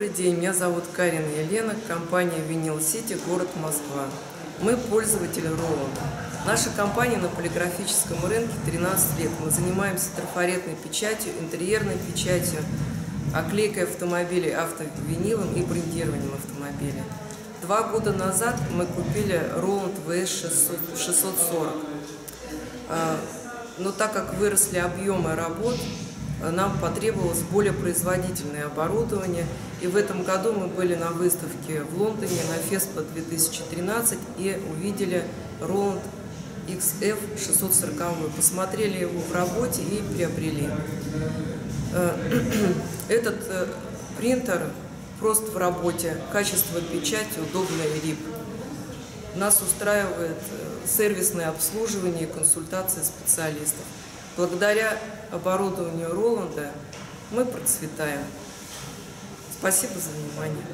Добрый день, меня зовут Карина Елена, компания Винил Сити, город Москва. Мы пользователи Роланд. Наша компания на полиграфическом рынке 13 лет. Мы занимаемся трафаретной печатью, интерьерной печатью, оклейкой автомобилей автовинилом и брендированием автомобиля. Два года назад мы купили Roland VS 640. А, Но так как выросли объемы работ, нам потребовалось более производительное оборудование. И в этом году мы были на выставке в Лондоне на FESPA 2013 и увидели Roland XF 640. Посмотрели его в работе и приобрели. Э, этот э, принтер прост в работе, качество печати, удобный рип. Нас устраивает э, сервисное обслуживание и консультация специалистов. Благодаря оборудованию Роланда мы процветаем. Спасибо за внимание.